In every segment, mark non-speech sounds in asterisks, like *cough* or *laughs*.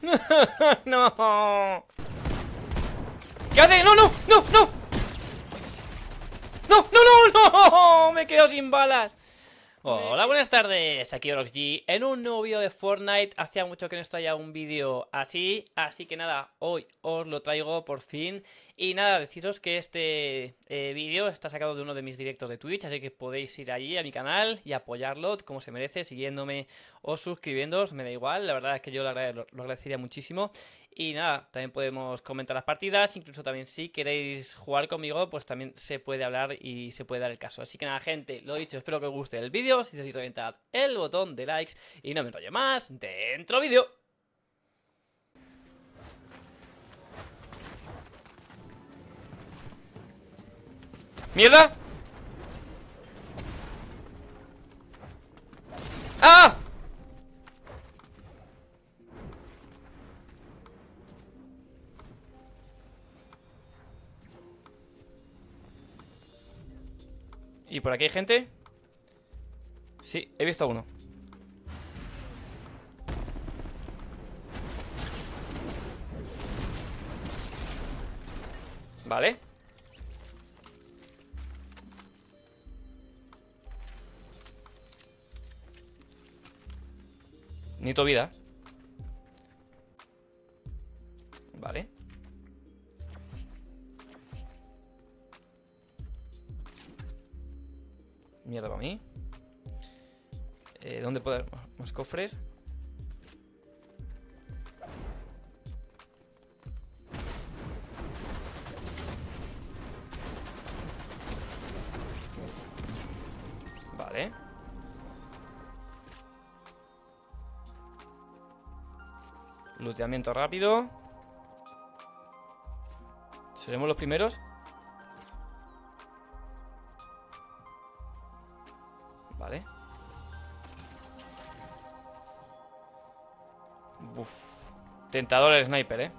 *laughs* ¡No! ¿Qué hace? ¡No, no! ¡No, no! ¡No, no, no, no! *laughs* Me quedo sin balas. Hola, buenas tardes, aquí OroxG en un nuevo vídeo de Fortnite Hacía mucho que no traía un vídeo así, así que nada, hoy os lo traigo por fin Y nada, deciros que este eh, vídeo está sacado de uno de mis directos de Twitch Así que podéis ir allí a mi canal y apoyarlo como se merece Siguiéndome o suscribiéndoos, me da igual, la verdad es que yo lo, agradecería muchísimo y nada, también podemos comentar las partidas, incluso también si queréis jugar conmigo, pues también se puede hablar y se puede dar el caso. Así que nada, gente, lo dicho, espero que os guste el vídeo, si es así, reventad el botón de likes y no me enrollo más, dentro vídeo. ¡Mierda! ¡Ah! ¿Y por aquí hay gente? Sí, he visto uno Vale Nito vida Vale Mierda para mí. Eh, ¿Dónde puedo más cofres? Vale. Luteamiento rápido. ¿Seremos los primeros? Vale. Uf. Tentador el sniper, ¿eh?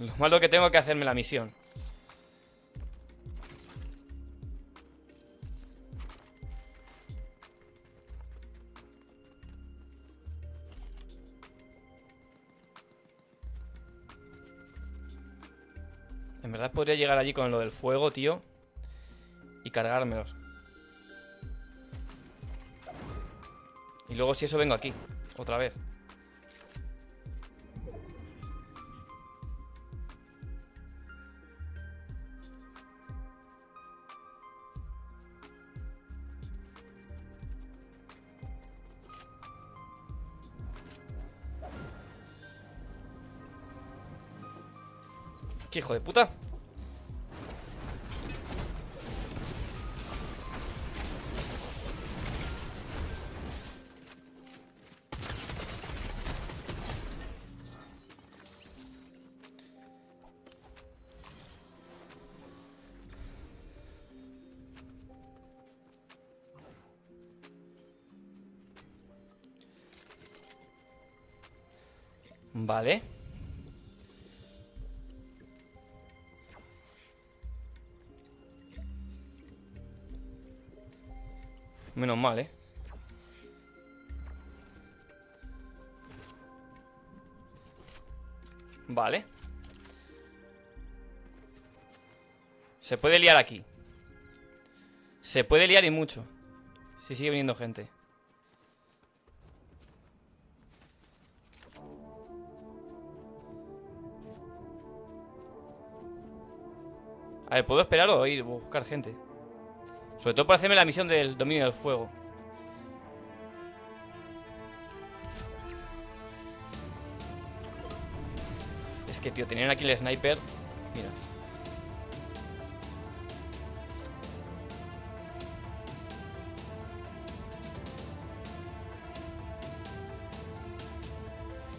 *laughs* Lo malo que tengo que hacerme la misión. En verdad podría llegar allí con lo del fuego, tío. Y cargármelos. Y luego si eso vengo aquí. Otra vez. ¿Qué hijo de puta? Vale Menos mal, ¿eh? Vale Se puede liar aquí Se puede liar y mucho Si sigue viniendo gente A ver, ¿puedo esperar o ir a buscar gente? Sobre todo para hacerme la misión del dominio del fuego. Es que, tío, tenían aquí el sniper. Mira.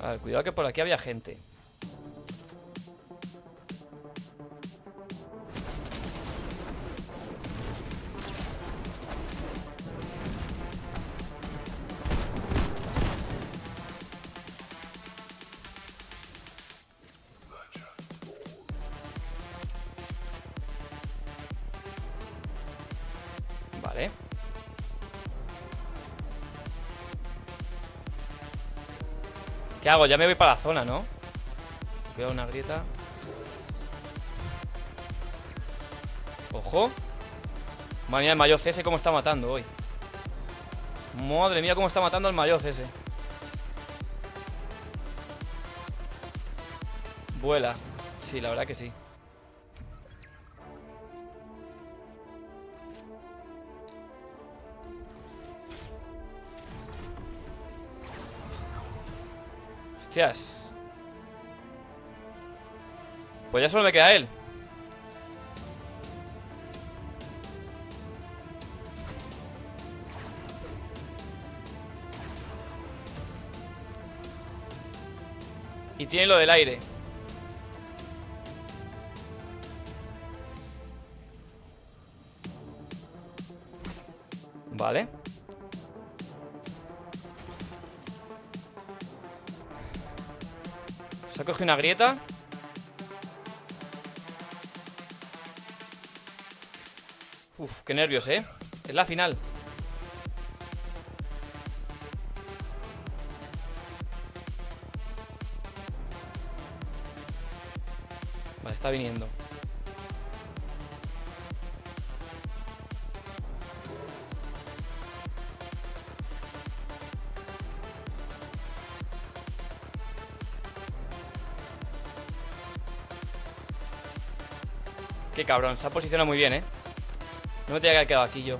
A ver, cuidado que por aquí había gente. ¿Qué hago? Ya me voy para la zona, ¿no? Cuidado una grieta. Ojo Madre mía, el mayor ese cómo está matando hoy Madre mía, cómo está matando al mayor ese Vuela. Sí, la verdad que sí Hostias. Pues ya solo me queda él. Y tiene lo del aire. Vale Se ha cogido una grieta. Uf, qué nervios, ¿eh? Es la final. Vale, está viniendo Qué cabrón, se ha posicionado muy bien, ¿eh? No me tenía que haber quedado aquí yo.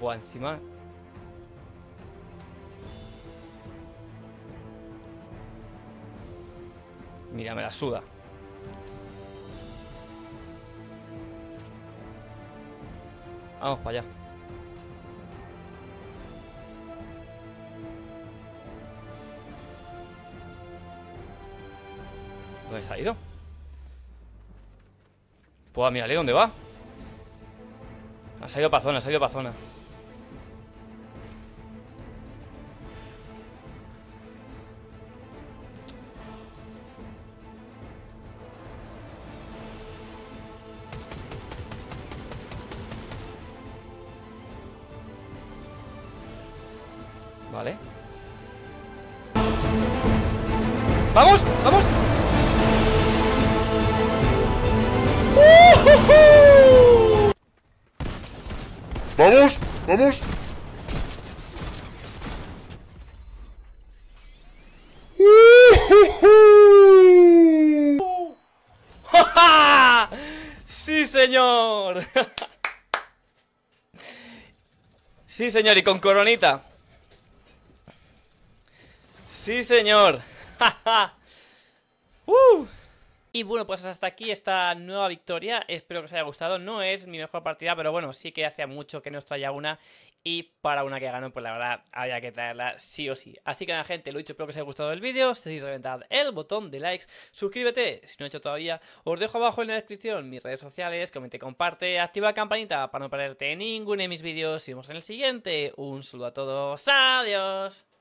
Buah, encima. Mira, me la suda. Vamos para allá ¿Dónde se ha ido? Pues ¿dónde va? Ha salido para zona, ha salido para zona Vale ¡Vamos! ¡Vamos! ¡Vamos! ¡Vamos! *laughs* ¡Sí, señor! *laughs* sí, señor, y con coronita. Sí, señor. *laughs* ¡Uh! Y bueno, pues hasta aquí esta nueva victoria. Espero que os haya gustado. No es mi mejor partida, pero bueno, sí que hacía mucho que no os traía una. Y para una que ganó, pues la verdad, había que traerla sí o sí. Así que nada, gente, lo dicho, espero que os haya gustado el vídeo. Si reventad el botón de likes, suscríbete si no he hecho todavía. Os dejo abajo en la descripción mis redes sociales, comente, comparte, activa la campanita para no perderte ninguno de mis vídeos. Y vemos en el siguiente. Un saludo a todos. Adiós.